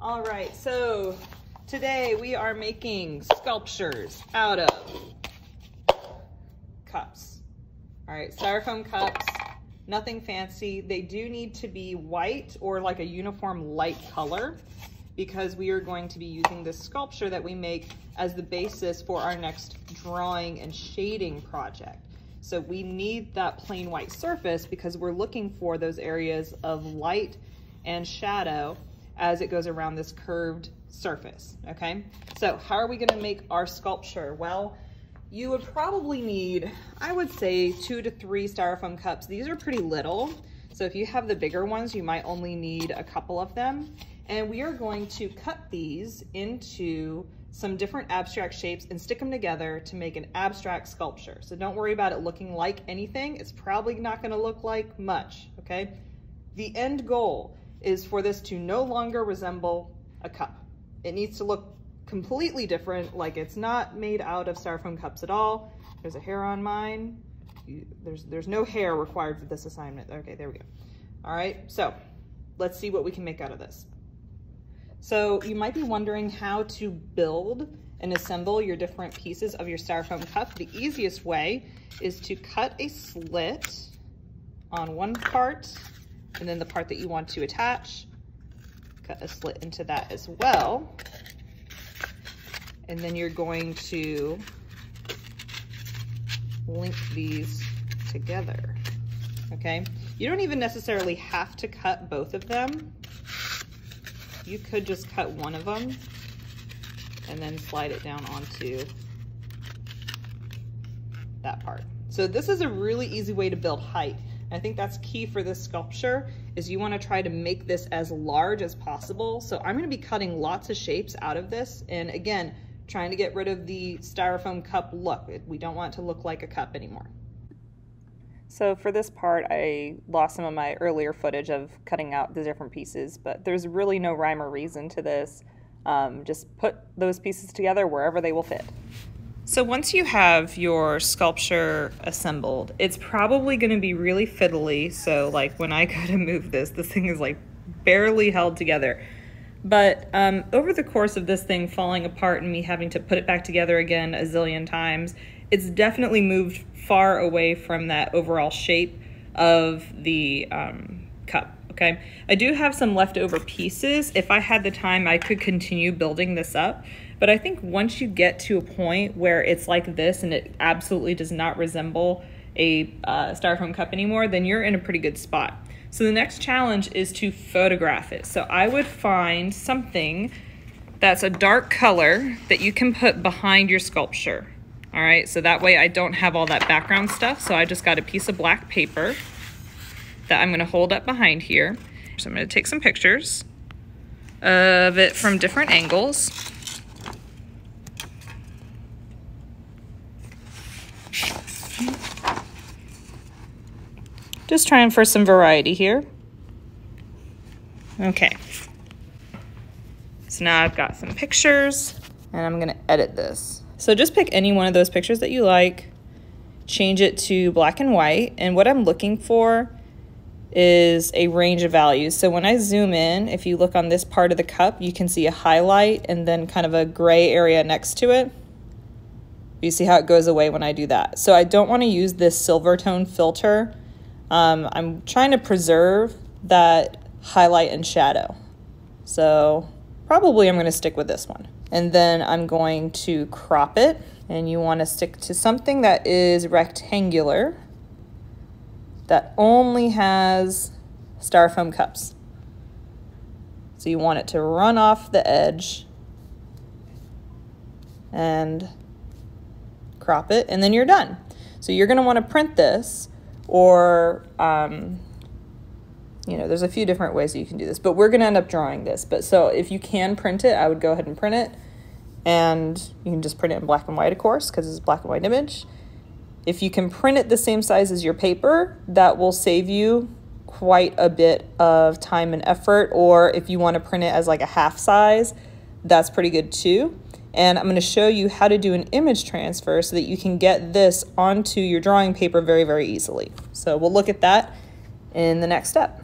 All right, so today we are making sculptures out of cups. All right, styrofoam cups, nothing fancy. They do need to be white or like a uniform light color because we are going to be using this sculpture that we make as the basis for our next drawing and shading project. So we need that plain white surface because we're looking for those areas of light and shadow as it goes around this curved surface, okay? So how are we gonna make our sculpture? Well, you would probably need, I would say two to three styrofoam cups. These are pretty little. So if you have the bigger ones, you might only need a couple of them. And we are going to cut these into some different abstract shapes and stick them together to make an abstract sculpture. So don't worry about it looking like anything. It's probably not gonna look like much, okay? The end goal is for this to no longer resemble a cup. It needs to look completely different, like it's not made out of styrofoam cups at all. There's a hair on mine. There's, there's no hair required for this assignment. Okay, there we go. All right, so let's see what we can make out of this. So you might be wondering how to build and assemble your different pieces of your styrofoam cup. The easiest way is to cut a slit on one part and then the part that you want to attach, cut a slit into that as well. And then you're going to link these together, okay? You don't even necessarily have to cut both of them. You could just cut one of them and then slide it down onto that part. So this is a really easy way to build height. I think that's key for this sculpture is you wanna try to make this as large as possible. So I'm gonna be cutting lots of shapes out of this. And again, trying to get rid of the styrofoam cup look. We don't want it to look like a cup anymore. So for this part, I lost some of my earlier footage of cutting out the different pieces, but there's really no rhyme or reason to this. Um, just put those pieces together wherever they will fit. So once you have your sculpture assembled, it's probably going to be really fiddly. So like when I go to move this, this thing is like barely held together. But um, over the course of this thing falling apart and me having to put it back together again a zillion times, it's definitely moved far away from that overall shape of the um, cup. Okay, I do have some leftover pieces. If I had the time, I could continue building this up. But I think once you get to a point where it's like this and it absolutely does not resemble a uh, styrofoam cup anymore, then you're in a pretty good spot. So the next challenge is to photograph it. So I would find something that's a dark color that you can put behind your sculpture. All right, so that way I don't have all that background stuff. So I just got a piece of black paper that I'm gonna hold up behind here. So I'm gonna take some pictures of it from different angles. Just trying for some variety here. Okay. So now I've got some pictures and I'm gonna edit this. So just pick any one of those pictures that you like, change it to black and white. And what I'm looking for is a range of values. So when I zoom in, if you look on this part of the cup, you can see a highlight and then kind of a gray area next to it. You see how it goes away when I do that. So I don't wanna use this silver tone filter um, I'm trying to preserve that highlight and shadow. So probably I'm going to stick with this one. And then I'm going to crop it. And you want to stick to something that is rectangular that only has styrofoam cups. So you want it to run off the edge and crop it, and then you're done. So you're going to want to print this or um, you know, there's a few different ways you can do this, but we're going to end up drawing this. But so if you can print it, I would go ahead and print it. And you can just print it in black and white, of course, because it's a black and white image. If you can print it the same size as your paper, that will save you quite a bit of time and effort. Or if you want to print it as like a half size, that's pretty good too. And I'm going to show you how to do an image transfer so that you can get this onto your drawing paper very, very easily. So we'll look at that in the next step.